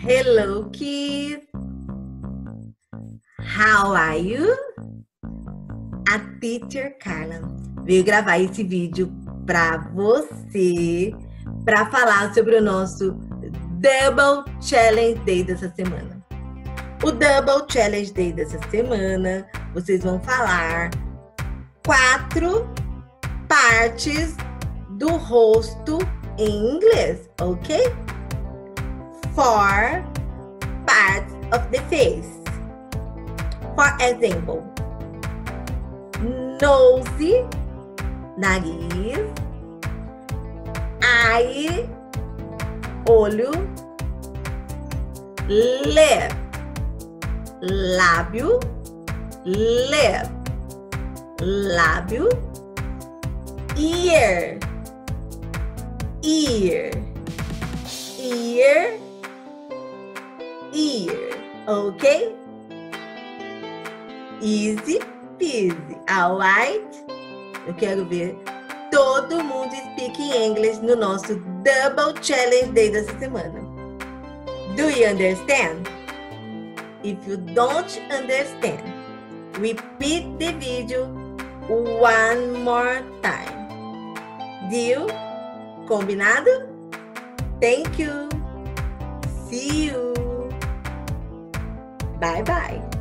Hello, kids. How are you? A Teacher Carla veio gravar esse vídeo para você, para falar sobre o nosso Double Challenge Day dessa semana. O Double Challenge Day dessa semana, vocês vão falar quatro partes do rosto em inglês, ok? Four parts of the face. For example, nose, nariz, eye, olho, lip, lábio, lip, lábio, ear, ear, ear, ear, ok? Easy peasy, alright? Eu quero ver todo mundo speak English no nosso Double Challenge Day dessa semana. Do you understand? If you don't understand, repeat the video one more time. Deal? Combinado? Thank you. See you. Bye bye.